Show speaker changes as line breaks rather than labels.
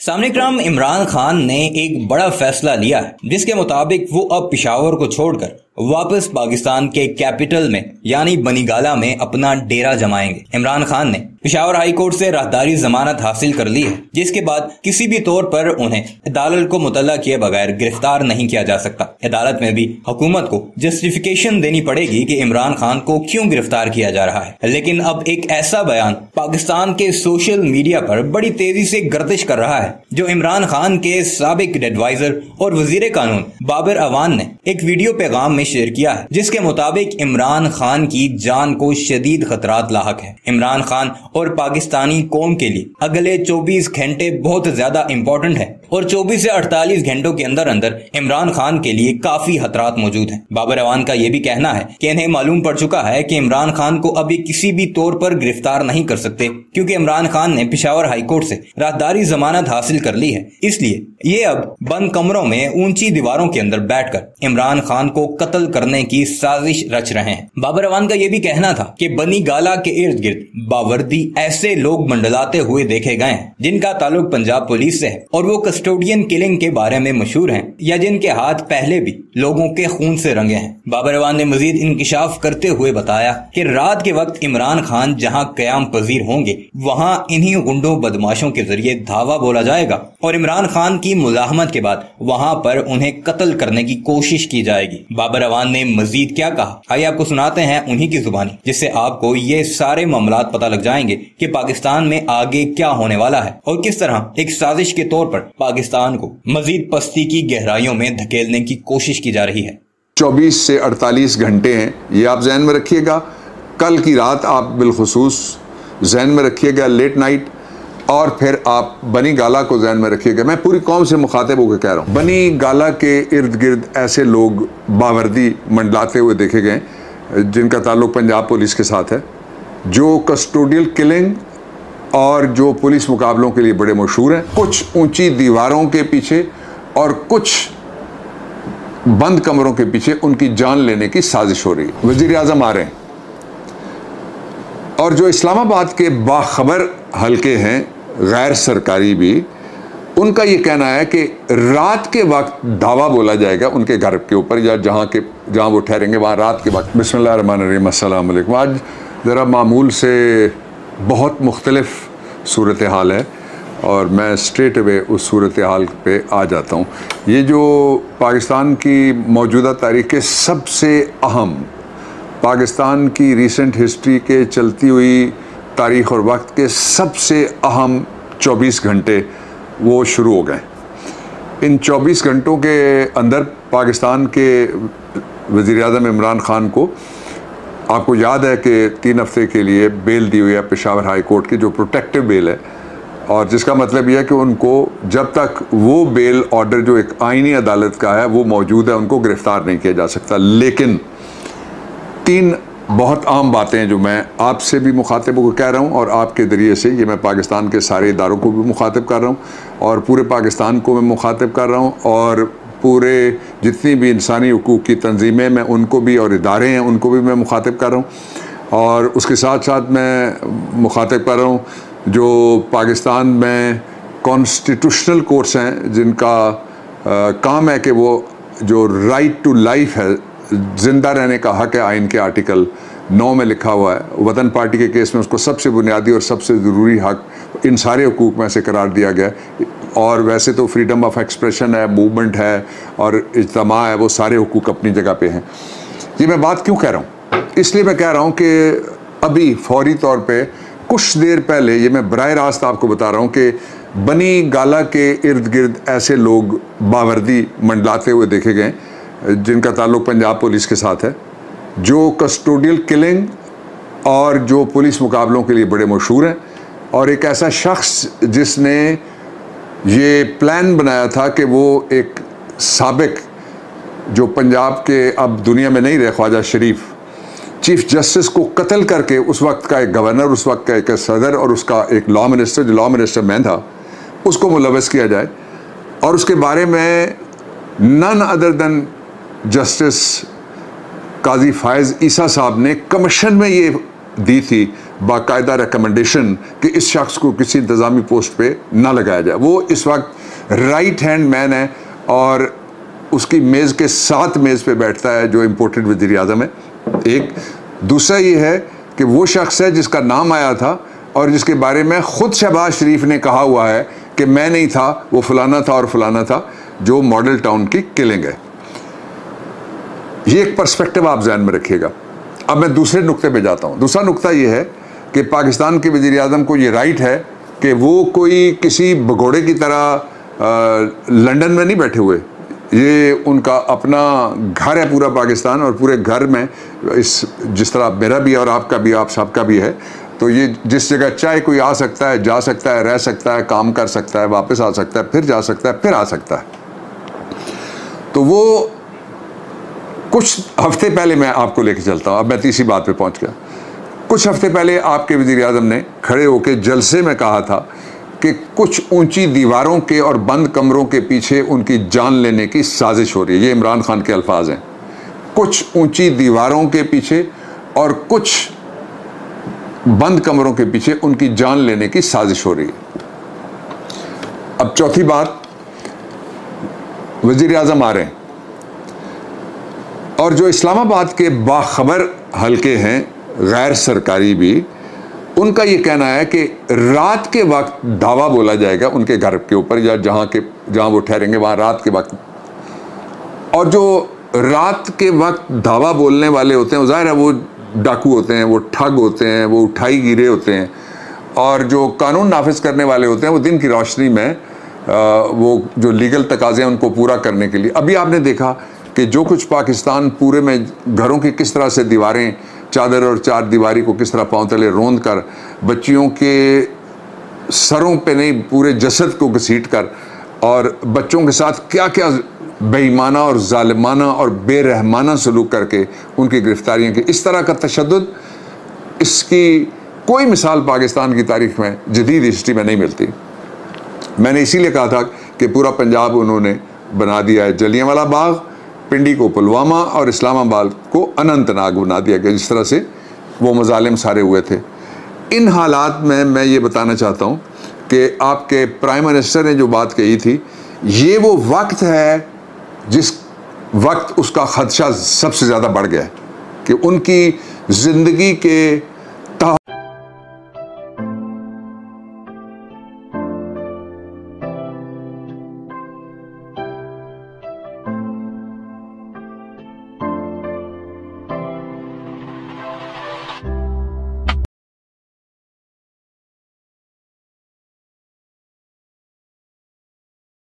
सामने क्रम इमरान खान ने एक बड़ा फैसला लिया, जिसके मुताबिक वो अब पिशावर को छोड़कर वापस पाकिस्तान के कैपिटल में, यानी बनीगाला में अपना डेरा जमाएँगे। इमरान खान ने पिशावर हाई कोर्ट से राहदारी जमानत हासिल कर ली है, जिसके बाद किसी भी तौर पर उन्हें अदालत को मुतला किए बगैर गिरफ़्तार नहीं किया जा सकता। अदालत में भी हुकूमत को जस्टिफिकेशन देनी पड़ेगी कि इमरान खान को क्यों गिरफ़्तार किया जा रहा है। लेकिन अब एक ऐसा बयान पाकिस्तान के सोशल मीडिया पर बड़ी तेज़ी से गर्दिश कर रहा है, जो इमरान खान के सबक एडवाइजर और वज़ीर कानून बाबर अवान ने एक वीडियो पैगाम में शेयर किया है, जिसके मुताबिक इमरान खान की जान को शदीद खतरात लाक है। इमरान खान और पाकिस्तानी कौम के लिए। अगले 24 घंटे बहुत ज़्यादा इम्पोर्टेंट है और 24 से 48 घंटों के अंदर अंदर इमरान खान के लिए काफ़ी खतरात मौजूद हैं। बाबर अवान का यह भी कहना है कि इन्हें मालूम पड़ चुका है कि इमरान खान को अभी किसी भी तौर पर गिरफ़्तार नहीं कर सकते, क्योंकि इमरान खान ने पिशावर हाईकोर्ट से राहदारी जमानत हासिल कर ली है। इसलिए ये अब बंद कमरों में ऊँची दीवारों के अंदर बैठकर इमरान खान को कत्ल करने की साजिश रच रहे हैं। बाबर अवान का यह भी कहना था कि बनी गाला के इर्द गिर्द बावर्दी ऐसे लोग मंडलाते हुए देखे गए जिनका ताल्लुक पंजाब पुलिस से है और वो कस्टोडियन किलिंग के बारे में मशहूर हैं, या जिनके हाथ पहले भी लोगों के खून से रंगे हैं। बाबर अवान ने मजीद इंकशाफ करते हुए बताया कि रात के वक्त इमरान खान जहाँ क्याम पजीर होंगे, वहाँ इन्हीं गुंडों बदमाशों के ज़रिए धावा बोला जाएगा और इमरान खान की मुलाहमत के बाद वहाँ पर उन्हें कत्ल करने की कोशिश की जाएगी। बाबर अवान ने मजीद क्या कहा? आइए आपको सुनाते हैं उन्हीं की जुबानी, जिससे आपको ये सारे मामला पता लग जाएँगे। कि पाकिस्तान में आगे क्या होने वाला है और किस तरह एक साजिश के तौर पर पाकिस्तान को मजीद पस्ती की गहराइयों में धकेलने की कोशिश की जा रही है।
24 से 48 घंटे हैं, ये आप जहन में रखिएगा। कल की रात आप बिलखसूस जहन में रखिएगा लेट नाइट, और फिर आप बनी गाला को जहन में रखिएगा। मैं पूरी कौम से मुखातिब होकर कह रहा हूँ, बनी गाला के इर्द गिर्द ऐसे लोग बावर्दी मंडलाते हुए देखे गए, जिनका ताल्लुक पंजाब पुलिस के साथ है। जो कस्टोडियल किलिंग और जो पुलिस मुकाबलों के लिए बड़े मशहूर हैं, कुछ ऊँची दीवारों के पीछे और कुछ बंद कमरों के पीछे उनकी जान लेने की साजिश हो रही है। वज़ीर अजम आ रहे हैं। और जो इस्लामाबाद के बाखबर हलके हैं, गैर सरकारी भी, उनका ये कहना है कि रात के वक्त धावा बोला जाएगा उनके घर के ऊपर, या जहाँ के, जहाँ वो ठहरेंगे, वहाँ रात के वक्त। बिस्मिल्लाह रहीम असल आज ज़रा मामूल से बहुत मुख्तलफ सूरत हाल है और मैं स्ट्रेट अवे उस सूरत हाल पे आ जाता हूँ। ये जो पाकिस्तान की मौजूदा तारीख के सबसे अहम, पाकिस्तान की रीसेंट हिस्ट्री के चलती हुई तारीख और वक्त के सबसे अहम 24 घंटे वो शुरू हो गए। इन 24 घंटों के अंदर पाकिस्तान के वज़ी अजम इमरान ख़ान को आपको याद है कि तीन हफ़्ते के लिए बेल दी हुई है पेशावर हाई कोर्ट की, जो प्रोटेक्टिव बेल है। और जिसका मतलब यह है कि उनको जब तक वो बेल ऑर्डर जो एक आइनी अदालत का है, वो मौजूद है, उनको गिरफ़्तार नहीं किया जा सकता। लेकिन तीन बहुत आम बातें हैं जो मैं आपसे भी मुखातिबों को कह रहा हूँ और आपके ज़रिए से ये मैं पाकिस्तान के सारे इदारों को भी मुखातिब कर रहा हूँ और पूरे पाकिस्तान को मैं मुखातिब कर रहा हूँ। और पूरे जितनी भी इंसानी हकूक़ की तंजीमें मैं उनको भी और इदारे हैं उनको भी मैं मुखातिब कर रहा हूँ। और उसके साथ साथ मैं मुखातिब कर रहा हूँ जो पाकिस्तान में कॉन्स्टिट्यूशनल कोर्स हैं जिनका आ, काम है कि वो जो राइट टू लाइफ है ज़िंदा रहने का हक है आइन के आर्टिकल नौ में लिखा हुआ है। वतन पार्टी के केस में उसको सबसे बुनियादी और सबसे ज़रूरी हक इन सारे हकूक़ में से करार दिया गया और वैसे तो फ्रीडम ऑफ़ एक्सप्रेशन है मूवमेंट है, और इज्तम है, वो सारे हकूक़ अपनी जगह पे हैं। ये मैं बात क्यों कह रहा हूँ? इसलिए मैं कह रहा हूँ कि अभी फौरी तौर पे कुछ देर पहले, ये मैं बर रास्त आपको बता रहा हूँ कि बनी गाला के इर्द गिर्द ऐसे लोग बावर्दी मंडलाते हुए देखे गए, जिनका ताल्लुक पंजाब पुलिस के साथ है, जो कस्टोडियल किलिंग और जो पुलिस मुकाबलों के लिए बड़े मशहूर हैं, और एक ऐसा शख्स जिसने ये प्लान बनाया था कि वो एक सबक, जो पंजाब के अब दुनिया में नहीं रहे, ख्वाजा शरीफ, चीफ जस्टिस को कत्ल करके उस वक्त का एक गवर्नर उस वक्त का एक सदर और उसका एक लॉ मिनिस्टर जो लॉ मिनिस्टर मैं था, उसको मुलवस किया जाए। और उसके बारे में none other than justice Qazi Faez Isa साहब ने कमीशन में ये दी थी बाकायदा रिकमेंडेशन कि इस शख्स को किसी इंतज़ामी पोस्ट पे ना लगाया जाए। वो इस वक्त राइट हैंड मैन है और उसकी मेज़ के साथ मेज़ पे बैठता है, जो इम्पोर्टेड वज़ीर अजम है। एक, दूसरा ये है कि वो शख्स है जिसका नाम आया था और जिसके बारे में ख़ुद शहबाज शरीफ ने कहा हुआ है कि मैं नहीं था, वो फलाना था और फलाना था, जो मॉडल टाउन की किलिंग है। ये एक पर्सपेक्टिव आप जहन में रखिएगा। अब मैं दूसरे नुक्ते पे जाता हूँ। दूसरा नुक्ता ये है कि पाकिस्तान के वज़ी अजम को ये राइट है कि वो कोई किसी भगोड़े की तरह लंदन में नहीं बैठे हुए। ये उनका अपना घर है पूरा पाकिस्तान और पूरे घर में इस, जिस तरह मेरा भी है और आपका भी, आप सबका भी है। तो ये जिस जगह चाहे कोई आ सकता है, जा सकता है, रह सकता है, काम कर सकता है, वापस आ सकता है, फिर जा सकता है, फिर आ सकता है। तो वो कुछ हफ़्ते पहले मैं आपको लेके चलता हूँ। अब मैं तीसरी बात पे पहुँच गया। कुछ हफ़्ते पहले आपके वज़ीर अजम ने खड़े होकर जलसे में कहा था कि कुछ ऊँची दीवारों के और बंद कमरों के पीछे उनकी जान लेने की साजिश हो रही है। ये इमरान खान के अल्फाज हैं। कुछ ऊँची दीवारों के पीछे और कुछ बंद कमरों के पीछे उनकी जान लेने की साजिश हो रही है। अब चौथी बात वज़ीर अजम आ रहे हैं। और जो इस्लामाबाद के बाखबर हलके हैं गैर सरकारी भी, उनका ये कहना है कि रात के वक्त धावा बोला जाएगा उनके घर के ऊपर या जहाँ के, जहाँ वो ठहरेंगे, वहाँ रात के वक्त। और जो रात के वक्त धावा बोलने वाले होते हैं, ज़ाहिर है वो डाकू होते हैं, वो ठग होते हैं, वो उठाई गिरे होते हैं, और जो कानून नाफिज करने वाले होते हैं, वो दिन की रोशनी में वो जो लीगल तकाजे हैं, उनको पूरा करने के लिए। अभी आपने देखा कि जो कुछ पाकिस्तान पूरे में घरों की किस तरह से दीवारें चादर और चार दीवारी को किस तरह पाँव तले रोंद कर, बच्चियों के सरों पे नहीं, पूरे जसद को घसीट कर, और बच्चों के साथ क्या क्या बेईमाना और ालिमाना और बेरहमाना सलूक करके उनकी गिरफ्तारियाँ की। इस तरह का तशद इसकी कोई मिसाल पाकिस्तान की तारीख में, जदीद हिस्ट्री में नहीं मिलती। मैंने इसीलिए कहा था कि पूरा पंजाब उन्होंने बना दिया है। जलियांवाला बाग पिंडी को पुलवामा और इस्लामाबाद को अनंतनाग बना दिया गया, जिस तरह से वो मजालिम सारे हुए थे। इन हालात में मैं ये बताना चाहता हूँ कि आपके प्राइम मिनिस्टर ने जो बात कही थी, ये वो वक्त है जिस वक्त उसका खदशा सबसे ज़्यादा बढ़ गया कि उनकी ज़िंदगी के